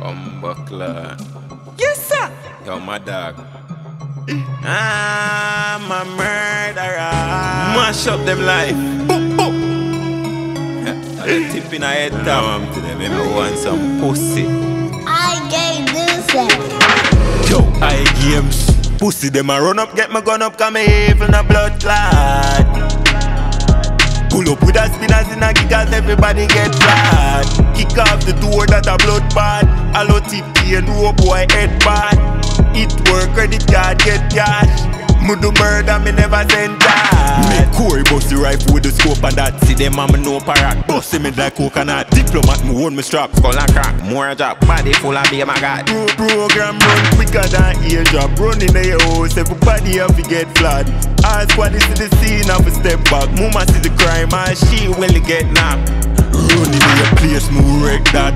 Bumbleclaw. Yes, sir. Yo, my dog. I'm a murderer. Mash up them life. Boop, boop. I tip in a head down to them. Maybe want some pussy. I gave this it. Yo, I games. Pussy them a run up, get my gun up, come even a blood clot. Up with a spinners in a giggles, everybody get flat. Kick off the door that a blood bad. Allo tip and rope boy head bad. It work, credit card, get cash. Mudu murder, me never send that. Make Corey bust the rifle with the scope and that. See them mama no parak. Bust him in like coconut. Diplomat, me hold me strap. Skull and crack. More drop. Body full of beer, my god. Pro program run quicker than ear drop. Run in the house, everybody have to get flat. All squad is to the scene, have a step back. Mama see the crime, and she will get knocked. Run in the place, me wreck that.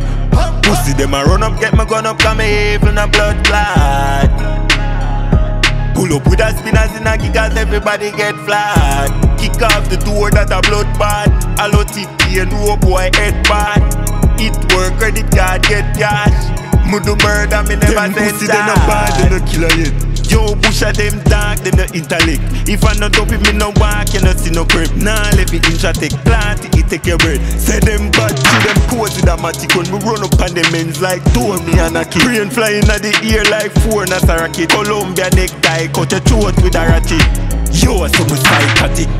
Pussy them a run up, get my gun up, come me even a blood clot. Pull up with a spinners in a giggles, everybody get flat. Kick off the door that a blood bad. Allo TP and rope boy head bad. It work, credit card get cash. Mudu murder, me never Them send pussy, they no bad, they no killer yet. Yo, bush a them dark, them no intellect. If I no dope, me no walk, you no see no crib. Nah, let me intra take plant, it take your bread. Say them bad, to them pose with a matic when we run up on them ends like two me and a kid. Brain flying at the ear like four not a rocket. Colombia necktie, cut your throat with a ratchet. Yo, so me psychotic.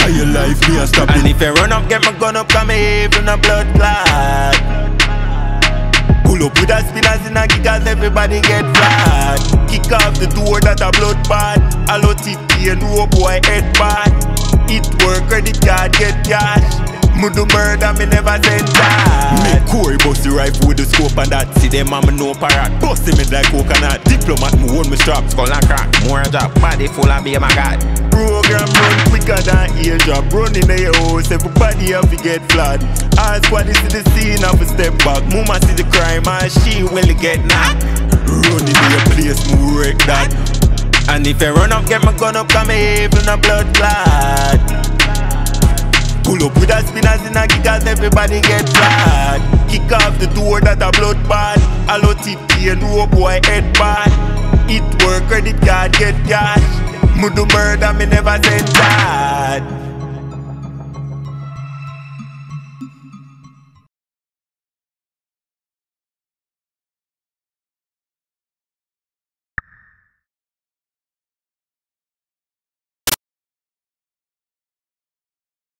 How your life me a stop And if you run up, get my gun up, come here, even a blood clot. Pull up with a spinners in a giggles, everybody get flat. Kick off the door that a blood bad. Allo TP and rope boy head bad. Cash. Mudu murder, me never send that. Me Corey bust the rifle with the scope and that. See them mama no parak. Bust him like coconut. Diplomat, me hold me strap. Skull and crack. More drop. Body full of beer, my god. Program run quicker than ear drop. Run in the house, everybody have to get flat. All squad is to the scene, have a step back. Mama see the crime, and she will get knocked. Run in the place, me wreck that. And if you run up, get my gun up, come even a blood clot. Pull up with a spinners in a giggles, everybody get flat. Kick off the door that a blood bad. Allo TP and rope boy head bad. It work, credit card get cash. Mudu murder, me never send that.